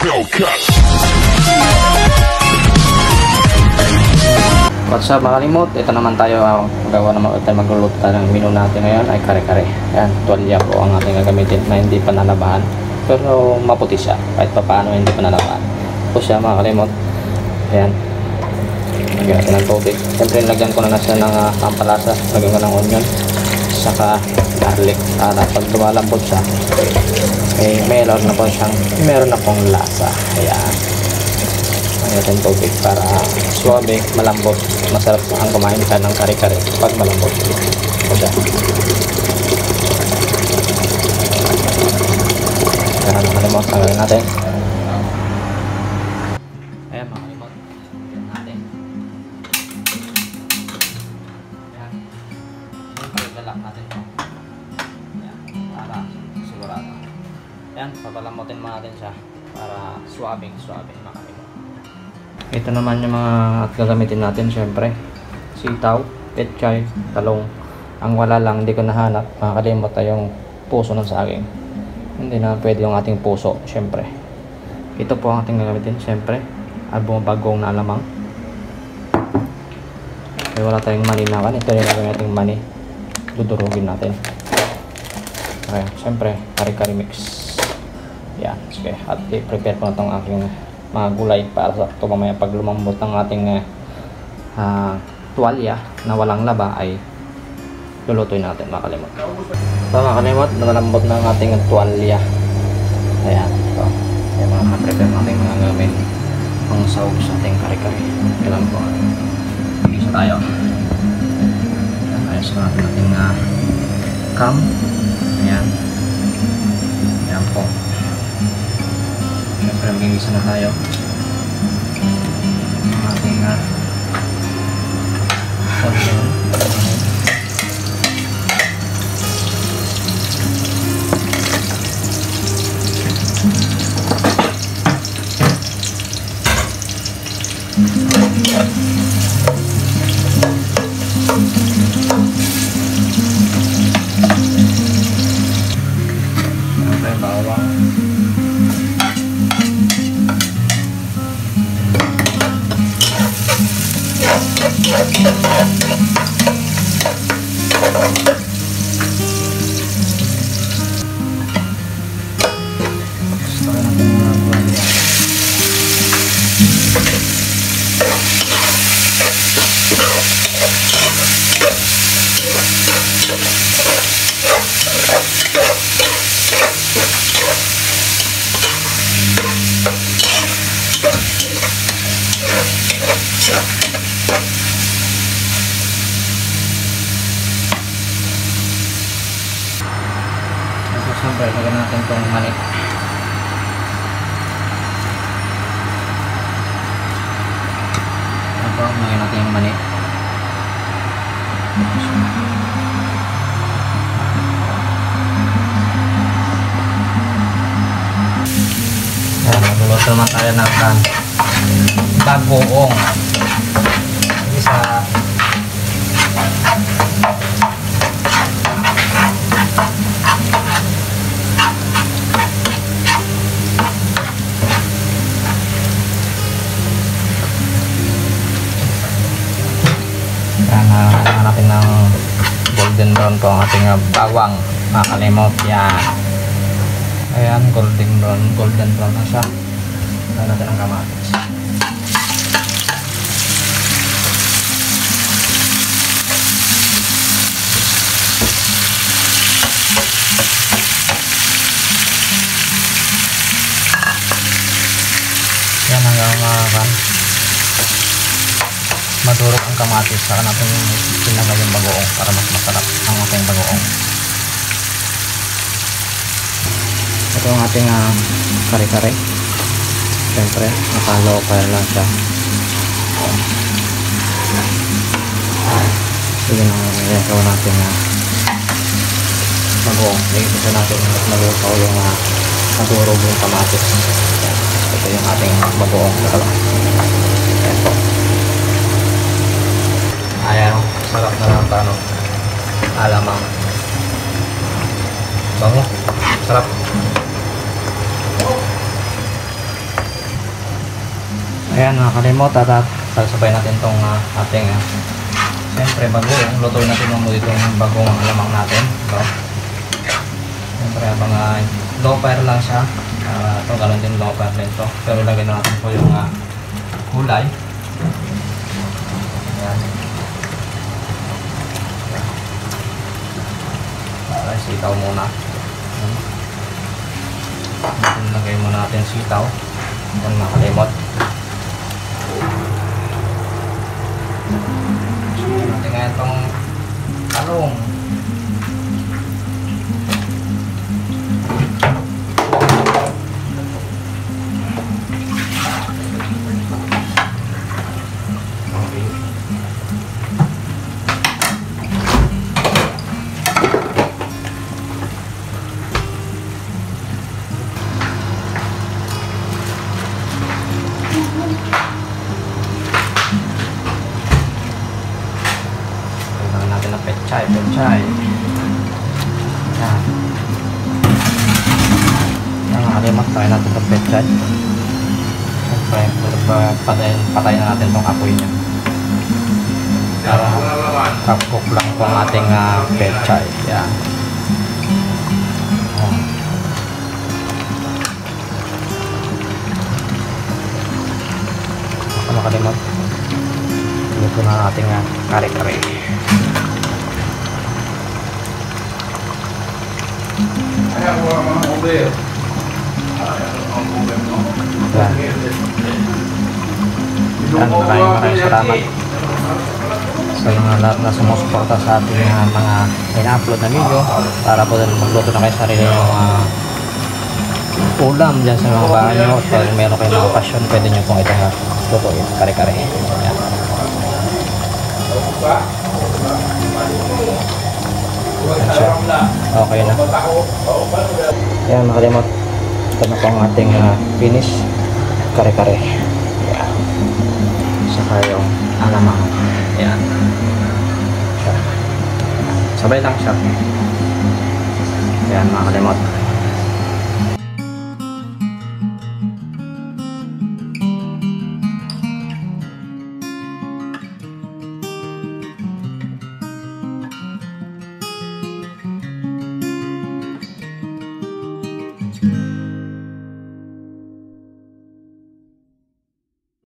Hellcat. What's up mga kalimot? Ito naman tayo, uh, magawa naman tayo magluluto tayo ng menu natin ngayon ay kare-kare. Ayan, tuwalya po ang ating gagamitin na hindi pa nalabahan. Pero maputi siya, kahit pa paano hindi pa nalabahan. Po siya mga kalimot. Ayan. Lagyan natin ng tubig. Siyempre nilagyan ko na na siya ng uh, pampalasa. Lagyan ko ng onion. Saka garlic. Para pag lumalambot siya, eh, meron na po siyang, meron na pong lasa. Ayan natin tubig para suabe, malambot. Masarap ang kumain ka ng kare-kare pag malambot. O siya. Kaya nakalimot, tanggalin natin. Mo natin siya para suabing, suabing makalimot. Ito naman yung mga gagamitin natin syempre. Sitaw, petchay, talong. Ang wala lang, hindi ko nahanap. Makakalimot ay yung puso ng saging. Hindi na pwede yung ating puso, syempre. Ito po ang ating gagamitin, syempre. At bumabagong na alamang. Kaya wala tayong mani na kan. Ito yung gagawin nating mani. Dudurugin natin. Okay, syempre, kari-kari mix. Yan, sige. At i-prepare ko na itong aking mga gulay para sa ito mamaya pag lumambot ng ating uh, tuwalya na walang laba ay lulutuin natin makalimot ito makalimot nalalambot ng ating tuwalya. Ayan. Ito yung mga prepare natin mga gamit. Pang sahog sa ating kare-kare. Kailan po? Isa tayo. Ayos na natin ating uh, cam. Ayan magigisa na tayo. Ang ating uh, onion. Bawang. Siyempre, lagyan natin itong mani. Ano po, lagyan natin yung mani. Ayan, magluluto naman tayo ng bagoong. Po ang ating bawang. Makalimot yan. Ayan, golden brown, golden brown na siya. Ayan natin ang kamatis. Yan hanggang uh, madurog ang kamatis saka natin sinagay yung bagoong para mas masarap ito ang ating uh, kare-kare. Syempre nakalocal lang siya. Sige na gagawin natin uh, bagoong nagigisa natin malusaw yung uh, madurog yung kamatis. Ito yung ating lang Yan po Ayan, sarap na lang paano. Alamang. Bango. Sarap. Ayan mga kalimot, at at sasabay natin itong ating uh, Siyempre bagong, lutuin natin mo itong bagong lamang natin. Ito. Siyempre habang uh, low fire lang siya. Uh, ito ganun din low fire din. Pero lagyan na natin po yung uh, gulay. Ayan. Para sitaw muna. Ayan. Lagay muna natin sitaw. Ayan mga. Ngayon itong talong. Natin ng pechay, pechay. Yan. Yan, nakalimat tayo natin ng pechay. Siyempre, pa- patayin, patayin na natin itong apoy niya. Para kakok lang po ang ating uh, pechay. Yan. Makalimot. Luto na ang ating uh, kare-kare. Yan. Yan, maraming maraming salamat sa mga lahat na sumusuporta sa ating uh, mga ina-upload na video para po din magluto na kayo sarili ng mga ulam dyan sa mga bahay nyo at pag meron kayong mga passion pwede nyo pong itong uh, lutuin. Kare-kare. Yan Yan okay na. Yan makalimot ito na po ating uh, finish. Kare-kare. Yan saka yung alamang. Yan sabay lang siya. Yan mga kalimot